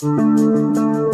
Música